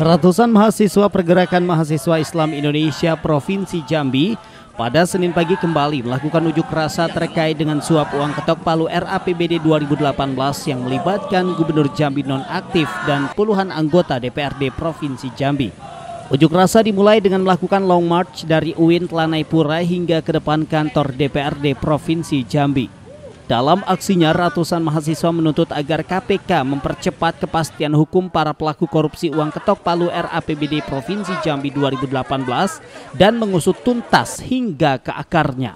Ratusan mahasiswa Pergerakan Mahasiswa Islam Indonesia Provinsi Jambi pada Senin pagi kembali melakukan ujuk rasa terkait dengan suap uang ketok palu RAPBD 2018 yang melibatkan Gubernur Jambi nonaktif dan puluhan anggota DPRD Provinsi Jambi. Ujuk rasa dimulai dengan melakukan long march dari UIN Telanai Pura hingga ke depan kantor DPRD Provinsi Jambi. Dalam aksinya, ratusan mahasiswa menuntut agar KPK mempercepat kepastian hukum para pelaku korupsi uang ketok palu RAPBD Provinsi Jambi 2018 dan mengusut tuntas hingga ke akarnya.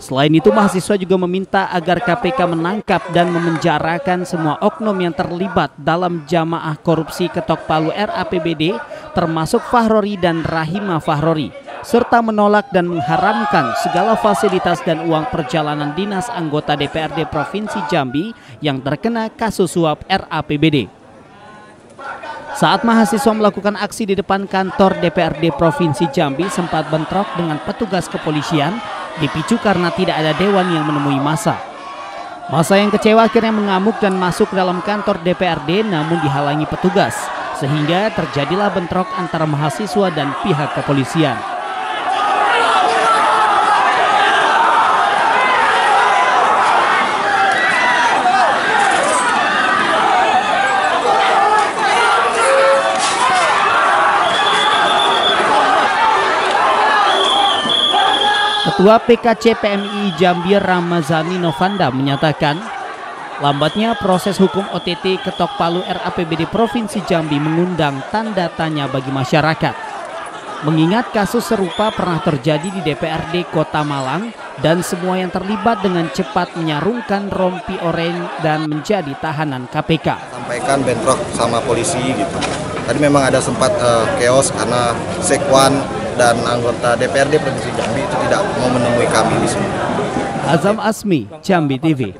Selain itu, mahasiswa juga meminta agar KPK menangkap dan memenjarakan semua oknum yang terlibat dalam jamaah korupsi ketok palu RAPBD, termasuk Fahrori dan Rahima Fahrori serta menolak dan mengharamkan segala fasilitas dan uang perjalanan dinas anggota DPRD Provinsi Jambi yang terkena kasus suap RAPBD. Saat mahasiswa melakukan aksi di depan kantor DPRD Provinsi Jambi sempat bentrok dengan petugas kepolisian dipicu karena tidak ada dewan yang menemui masa. Masa yang kecewa akhirnya mengamuk dan masuk dalam kantor DPRD namun dihalangi petugas sehingga terjadilah bentrok antara mahasiswa dan pihak kepolisian. Ketua PKC PMI Jambi Ramazani Novanda menyatakan, lambatnya proses hukum OTT ketok palu RAPBD Provinsi Jambi mengundang tanda tanya bagi masyarakat. Mengingat kasus serupa pernah terjadi di DPRD Kota Malang dan semua yang terlibat dengan cepat menyarungkan rompi oranye dan menjadi tahanan KPK. Sampaikan bentrok sama polisi gitu. Tadi memang ada sempat uh, chaos karena sekwan dan anggota DPRD Provinsi Jambi itu tidak mau menemui kami di sini. Azam Asmi, Jambi TV.